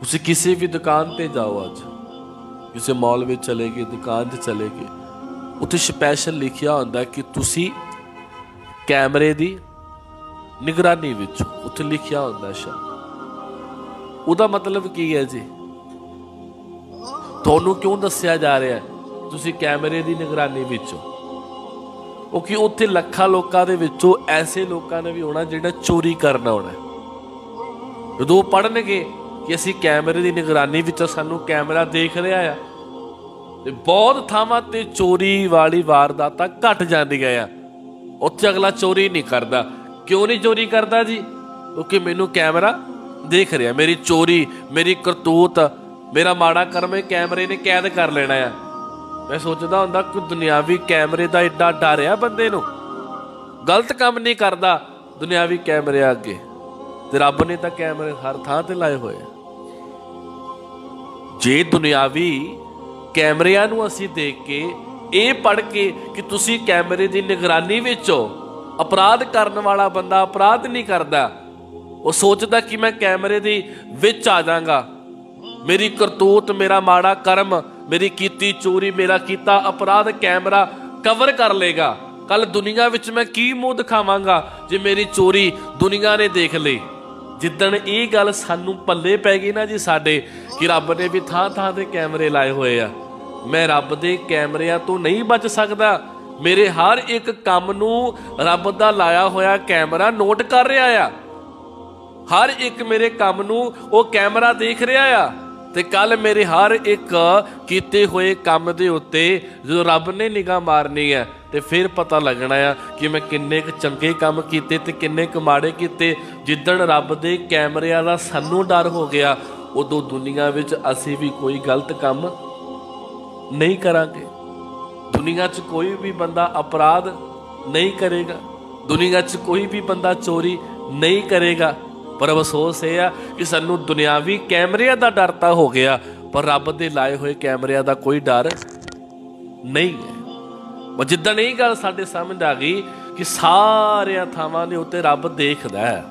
ਤੁਸੀਂ ਕਿਸੇ ਵੀ ਦੁਕਾਨ ਤੇ ਜਾਓ ਅੱਜ। ਕਿਸੇ ਮਾਲ ਵਿੱਚ ਚਲੇ ਗਏ, ਦੁਕਾਨ ਤੇ ਚਲੇ ਗਏ। ਉੱਥੇ ਸਪੈਸ਼ਲ ਲਿਖਿਆ ਹੁੰਦਾ ਕਿ ਤੁਸੀਂ ਕੈਮਰੇ ਦੀ ਨਿਗਰਾਨੀ ਵਿੱਚ ਉੱਥੇ ਲਿਖਿਆ ਹੁੰਦਾ ਸ਼ਬਦ ਉਹਦਾ ਮਤਲਬ ਕੀ ਹੈ ਜੀ? ਤੁਹਾਨੂੰ ਕਿਉਂ ਦੱਸਿਆ ਜਾ ਰਿਹਾ ਹੈ? ਤੁਸੀਂ ਕੈਮਰੇ ਦੀ ਨਿਗਰਾਨੀ ਵਿੱਚ ਹੋ। ਉਹ ਕਿ ਉੱਥੇ ਲੱਖਾਂ ਲੋਕਾਂ ਦੇ ਵਿੱਚੋਂ ਐਸੇ ਲੋਕਾਂ ਨੇ ਵੀ ਹੋਣਾ ਜਿਹੜਾ ਚੋਰੀ ਕਰਨਾ ਆਉਣਾ ਜਦੋਂ ਉਹ ਪੜਨਗੇ ਕਿ ਅਸੀਂ ਕੈਮਰੇ ਦੀ ਨਿਗਰਾਨੀ ਵਿੱਚ ਸਾਨੂੰ ਕੈਮਰਾ ਦੇਖ ਰਿਹਾ ਆ ਤੇ ਬਹੁਤ ਥਾਵਾਂ ਤੇ ਚੋਰੀ ਵਾਲੀ ਵਾਰਦਾਤਾਂ ਘਟ ਜਾਂਦੀਆਂ ਆ। ਉੱਥੇ ਅਗਲਾ ਚੋਰੀ ਨਹੀਂ ਕਰਦਾ। ਕਿਉਂ ਨਹੀਂ ਚੋਰੀ ਕਰਦਾ ਜੀ? ਕਿਉਂਕਿ ਮੈਨੂੰ ਕੈਮਰਾ ਦੇਖ ਰਿਹਾ। ਮੇਰੀ ਚੋਰੀ, ਮੇਰੀ ਕਰਤੂਤ, ਮੇਰਾ ਮਾੜਾ ਕਰਮ ਇਹ ਕੈਮਰੇ ਨੇ ਕੈਦ ਕਰ ਲੈਣਾ ਆ। ਮੈਂ ਸੋਚਦਾ ਹੁੰਦਾ ਕਿ ਦੁਨਿਆਵੀ ਕੈਮਰੇ ਦਾ ਏਡਾ ਡਰ ਆ ਬੰਦੇ ਨੂੰ। ਗਲਤ ਕੰਮ ਨਹੀਂ ਕਰਦਾ ਦੁਨਿਆਵੀ ਕੈਮਰੇ ਅੱਗੇ। ਤੇ ਰੱਬ ਨੇ ਤਾਂ ਕੈਮਰੇ ਹਰ ਥਾਂ ਤੇ ਲਾਏ ਹੋਏ ਆ। ਜੇ ਦੁਨਿਆਵੀ ਕੈਮਰਿਆਂ ਨੂੰ ਅਸੀਂ ਦੇਖ ਕੇ ਇਹ ਪੜ ਕੇ ਕਿ ਤੁਸੀਂ ਕੈਮਰੇ ਦੀ ਨਿਗਰਾਨੀ ਵਿੱਚ ਹੋ, ਅਪਰਾਧ ਕਰਨ ਵਾਲਾ ਬੰਦਾ ਅਪਰਾਧ ਨਹੀਂ ਕਰਦਾ, ਉਹ ਸੋਚਦਾ ਕਿ ਮੈਂ ਕੈਮਰੇ ਦੀ ਵਿੱਚ ਆ ਜਾਵਾਂਗਾ। ਮੇਰੀ ਕਰਤੂਤ, ਮੇਰਾ ਮਾੜਾ ਕਰਮ, ਮੇਰੀ ਕੀਤੀ ਚੋਰੀ, ਮੇਰਾ ਕੀਤਾ ਅਪਰਾਧ ਕੈਮਰਾ ਕਵਰ ਕਰ ਲੇਗਾ ਕੱਲ ਦੁਨੀਆ ਵਿੱਚ ਮੈਂ ਕੀ ਮੂੰਹ ਦਿਖਾਵਾਂਗਾ ਜੇ ਮੇਰੀ ਚੋਰੀ ਦੁਨੀਆ ਨੇ ਦੇਖ ਲਈ? ਜਿੱਦਣ ਇਹ ਗੱਲ ਸਾਨੂੰ ਪੱਲੇ ਪੈ ਗਈ ਨਾ ਜੀ ਸਾਡੇ, ਕਿ ਰੱਬ ਨੇ ਵੀ ਥਾਂ ਥਾਂ ਤੇ ਕੈਮਰੇ ਲਾਏ ਹੋਏ ਆ। ਮੈਂ ਰੱਬ ਦੇ ਕੈਮਰਿਆਂ ਤੋਂ ਨਹੀਂ ਬਚ ਸਕਦਾ। ਮੇਰੇ ਹਰ ਇੱਕ ਕੰਮ ਨੂੰ ਰੱਬ ਦਾ ਲਾਇਆ ਹੋਇਆ ਕੈਮਰਾ ਨੋਟ ਕਰ ਰਿਹਾ ਆ। ਹਰ ਇੱਕ ਮੇਰੇ ਕੰਮ ਨੂੰ ਉਹ ਕੈਮਰਾ ਦੇਖ ਰਿਹਾ ਆ। ਤੇ ਕੱਲ ਮੇਰੇ ਹਰ ਇੱਕ ਕੀਤੇ ਹੋਏ ਕੰਮ ਦੇ ਉੱਤੇ ਜਦੋਂ ਰੱਬ ਨੇ ਨਿਗਾਹ ਮਾਰਨੀ ਹੈ, ਤੇ ਫਿਰ ਪਤਾ ਲੱਗਣਾ ਆ ਕਿ ਮੈਂ ਕਿੰਨੇ ਕੁ ਚੰਗੇ ਕੰਮ ਕੀਤੇ ਤੇ ਕਿੰਨੇ ਕੁ ਮਾੜੇ ਕੀਤੇ। ਜਿੱਦਣ ਰੱਬ ਦੇ ਕੈਮਰਿਆਂ ਦਾ ਸਾਨੂੰ ਡਰ ਹੋ ਗਿਆ, ਉਦੋਂ ਦੁਨੀਆ ਵਿੱਚ ਅਸੀਂ ਵੀ ਕੋਈ ਗਲਤ ਕੰਮ ਨਹੀਂ ਕਰਾਂਗੇ। ਦੁਨੀਆ 'ਚ ਕੋਈ ਵੀ ਬੰਦਾ ਅਪਰਾਧ ਨਹੀਂ ਕਰੇਗਾ। ਦੁਨੀਆ 'ਚ ਕੋਈ ਵੀ ਬੰਦਾ ਚੋਰੀ ਨਹੀਂ ਕਰੇਗਾ। ਪਰ ਅਫਸੋਸ ਇਹ ਆ ਕਿ ਸਾਨੂੰ ਦੁਨਿਆਵੀ ਕੈਮਰਿਆਂ ਦਾ ਡਰ ਤਾਂ ਹੋ ਗਿਆ, ਪਰ ਰੱਬ ਦੇ ਲਾਏ ਹੋਏ ਕੈਮਰਿਆਂ ਦਾ ਕੋਈ ਡਰ ਨਹੀਂ ਹੈ। ਉਹ ਜਿੱਦਣ ਇਹ ਗੱਲ ਸਾਡੇ ਸਮਝ ਆ ਗਈ ਕਿ ਸਾਰਿਆਂ ਥਾਵਾਂ ਦੇ ਉੱਤੇ ਰੱਬ ਦੇਖਦਾ ਹੈ